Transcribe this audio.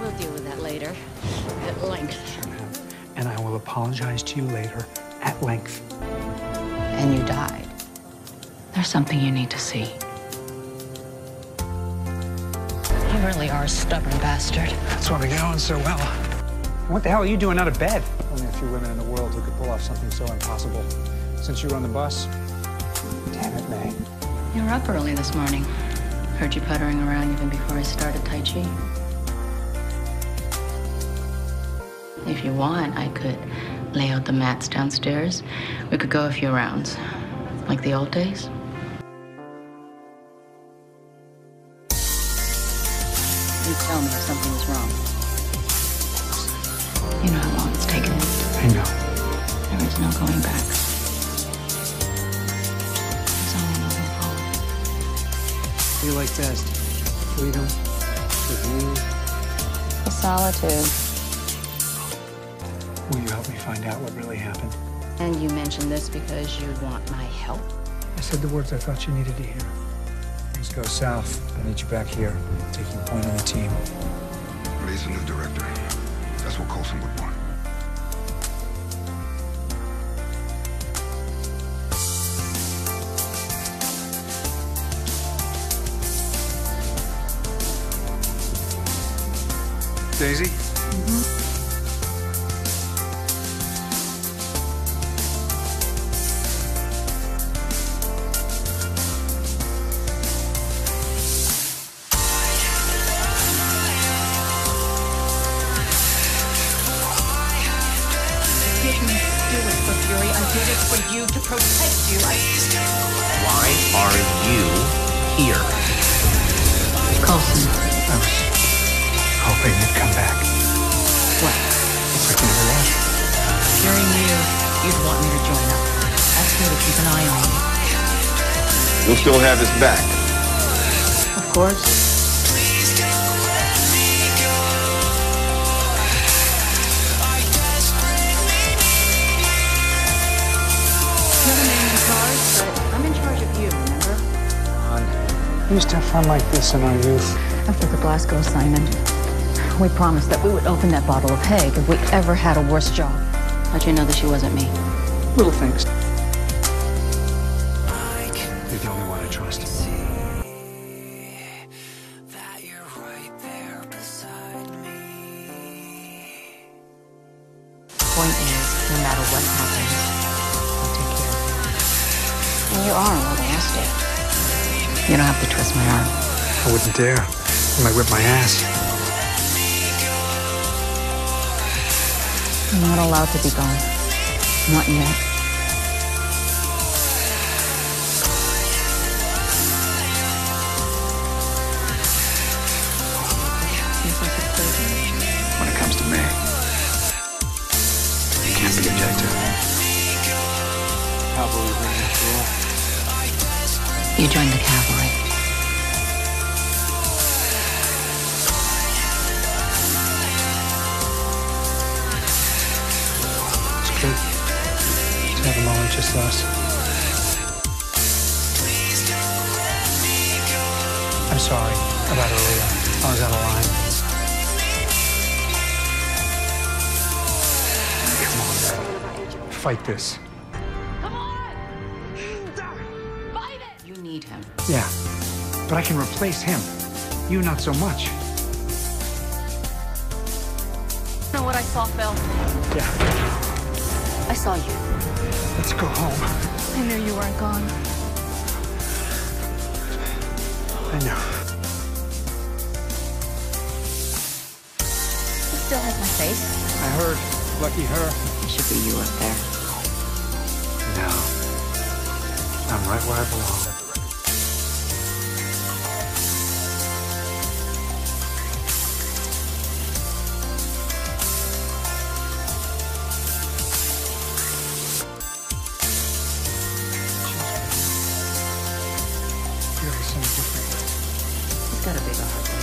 We'll deal with that later. At length. And I will apologize to you later. At length. And you died. There's something you need to see. You really are a stubborn bastard. That's why we're going so well. What the hell are you doing out of bed? Only a few women in the world who could pull off something so impossible. Since you were on the bus, damn it, May. You were up early this morning. Heard you puttering around even before I started Tai Chi. If you want, I could lay out the mats downstairs. We could go a few rounds. Like the old days. You tell me if something's wrong. You know how long it's taken. I know. There is no going back. There's only moving forward. What do you like best? Freedom? Review? The solitude. Will you help me find out what really happened? And you mentioned this because you want my help? I said the words I thought you needed to hear. Things go south. I need you back here, taking point on the team. May's the new director. That's what Coulson would want. Daisy? didn't for you to protect you. I. Why are you here? Coulson. I was hoping you'd come back. What? It's like you never left. Fury knew you'd want me to join up. Asked me to keep an eye on you. You'll still have his back. Of course. You're man in charge, but I'm in charge of you, remember? We used to have fun like this in our youth. After the Glasgow assignment, we promised that we would open that bottle of Haig if we ever had a worse job. Let you know that she wasn't me. Little things. You're the only one I trust. Point is, no matter what happens, you. And you are a little nasty. You don't have to twist my arm. I wouldn't dare. You might whip my ass. You're not allowed to be gone. Not yet. Seems like you're crazy. When it comes to me, you can't be objective. Cavalry ring after all. You joined the cavalry. It's good to have a moment just us. I'm sorry about earlier. I was out of line. Come on. Fight this. Yeah, but I can replace him. You, not so much. know what I saw, Phil? Yeah, I saw you. let's go home. I knew you weren't gone. I know. He still has my face. I heard. Lucky her. It should be you up there. No. I'm right where I belong. so different. He's got a bigger heart.